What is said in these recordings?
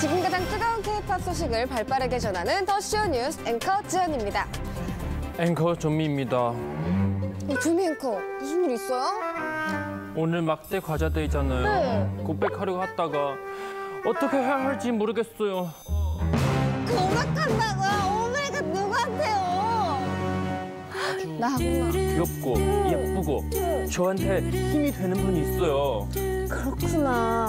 지금 가장 뜨거운 K-팝 소식을 발빠르게 전하는 더쇼 뉴스 앵커 지연입니다. 앵커 전미입니다. 어, 조미 앵커, 무슨 일 있어요? 오늘 막대 과자데이잖아요. 고백하려고 했다가 어떻게 해야 할지 모르겠어요. 고백한다고요? 오메가 누구한테요? 나 귀엽고 예쁘고 저한테 힘이 되는 분이 있어요. 그렇구나.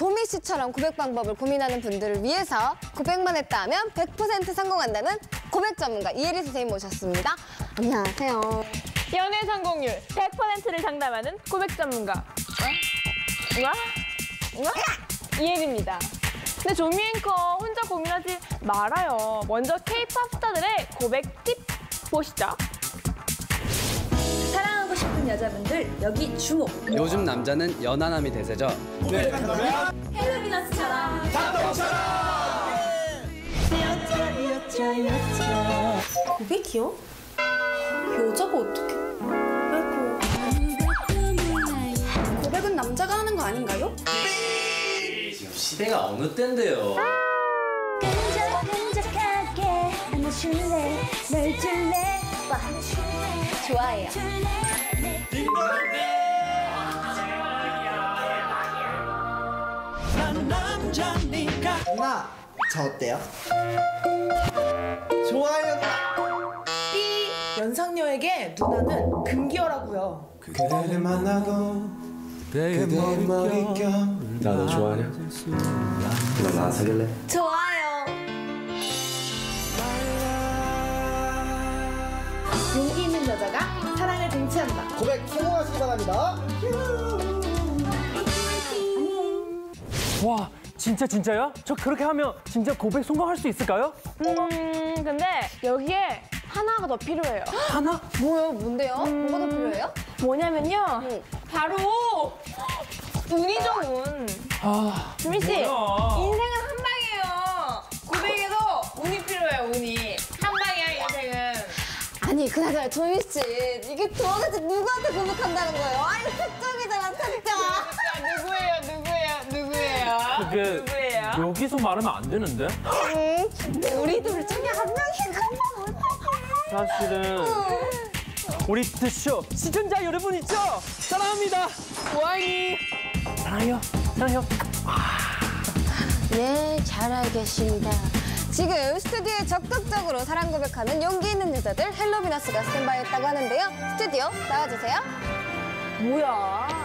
조미 씨처럼 고백 방법을 고민하는 분들을 위해서 고백만 했다 하면 100% 성공한다는 고백 전문가 이혜리 선생님 모셨습니다. 안녕하세요. 연애 성공률 100%를 상담하는 고백 전문가. 어? 와? 와? 이혜리입니다. 근데 조미 앵커 혼자 고민하지 말아요. 먼저 K-팝 스타들의 고백 팁 보시죠. 싶은 여자분들 여기 주목 요즘 남자는 연하남이 대세죠. 헬로비너스처럼 고백이요? 여자가 어떻게 고백은 남자가 하는 거 아닌가요? 지금 시대가 어느 때인데요. 끈적끈적하게 안아줄래 널 줄래 좋아해요 누나 저 어때요? 좋아요 이 연상녀에게 누나는 금기어라고요. 그대를 만나고 그대의 머릿결 나너 좋아하냐? 너나 사귈래? 좋아요 용기 여자가 사랑을 쟁취한다 고백 성공하시기 바랍니다 와 진짜 진짜요? 저 그렇게 하면 진짜 고백 성공할 수 있을까요? 음, 근데 여기에 하나가 더 필요해요. 하나? 뭐요? 뭔데요? 뭐가 더 필요해요? 뭐냐면요. 응. 바로 운이죠, 운. 아 조미 씨, 뭐야? 아니 그나저나 조미 씨 이게 도대체 누구한테 고백한다는 거예요? 아니 특정이잖아 특정. 누구예요, 누구예요, 누구예요? 그게 누구예요? 여기서 말하면 안 되는데? 응? 우리 둘 중에 한 명이 그만 못하게. 사실은 우리 드쇼 시청자 여러분 있죠? 사랑합니다. 와이 사랑해요. 사랑해요. 네, 잘 알겠습니다. 지금 스튜디오에 적극적으로 사랑 고백하는 용기 있는 여자들 헬로비너스가 스탠바이 했다고 하는데요. 스튜디오 나와주세요. 뭐야.